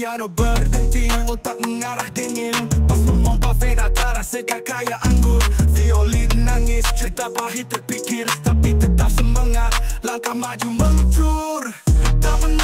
piano berdenting Otak mengarah dingin. Pas memompa vena terasa kaya anggur. Violin nangis Cerita pahit terpikir Tapi tetap semangat. Langkah maju meluncur Tak pernah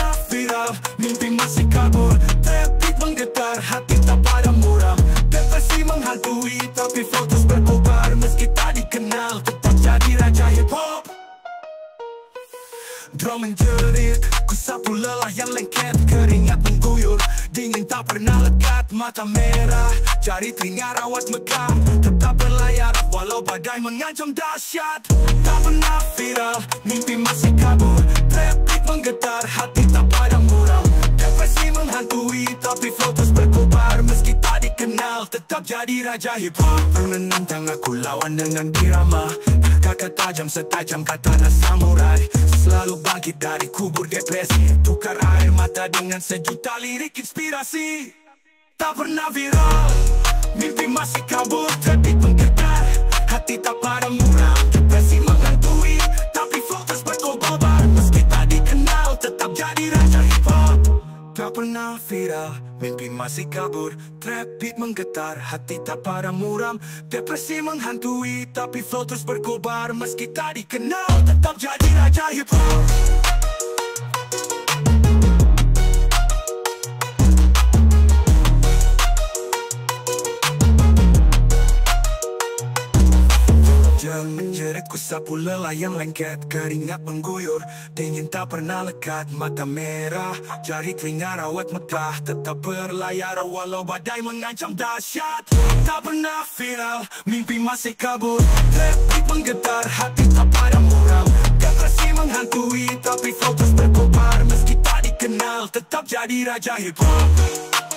Drum menjerit Ku sapu lelah yang lengket Keringat mengguyur. Dingin tak pernah lekat Mata merah. Jari telinga rawat megah. Tetap berlayar Walau badai mengancam dahsyat. Tak pernah viral Mimpi masih kabur. Traffic menggetar Hati tak pada muram Depresi menghantui Tapi berkobar Meski tak dikenal Tetap jadi raja hip hop. Menentang aku lawan dengan dirama Kata tajam setajam katana samurai. Selalu bangkit dari kubur depresi. Tukar air mata dengan sejuta lirik inspirasi. Tak pernah viral. Mimpi masih kabur terbit menggetar Hati tak pada muram Tak pernah viral Mimpi masih kabur. Trap beat menggetar Hati tak pada muram. Depresi menghantui Tapi flow terus berkobar. Meski tak dikenal Tetap jadi raja hip hop. Jangan menjerit ku sapu lelah yang lengket Keringat mengguyur. Dingin tak pernah lekat Mata merah. Jari telinga rawat megah Tetap berlayar Walau badai mengancam dahsyat. Tak pernah viral Mimpi masih kabur. Traffic menggetar Hati tak pada muram Depresi menghantui Tapi fokus berkobar. Meski tak dikenal Tetap jadi raja hip hop